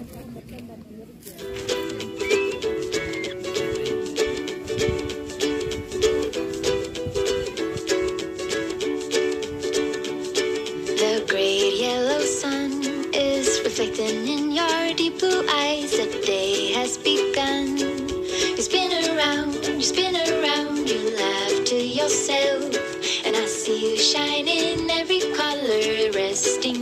The great yellow sun is reflecting in your deep blue eyes. The day has begun. You spin around, you spin around, you laugh to yourself. And I see you shine in every color, resting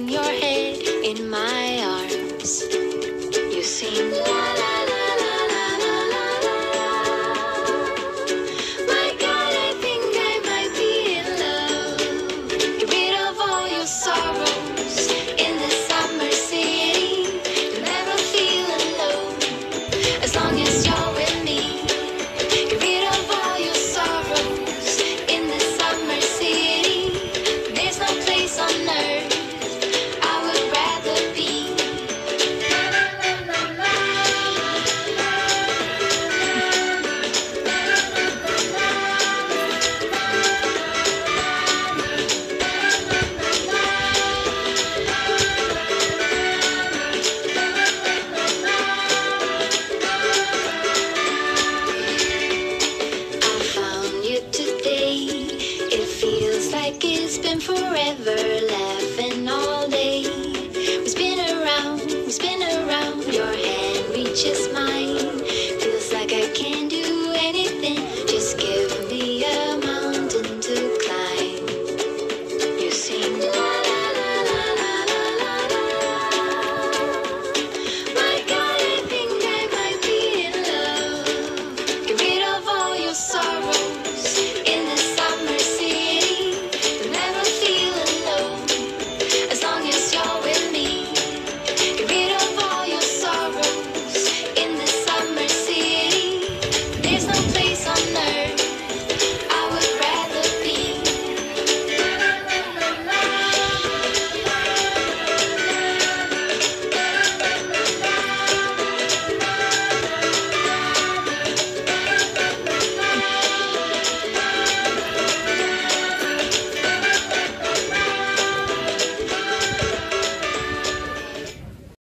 like it's been forever, laughing all day. We spin around, we spin around, your hand reaches mine.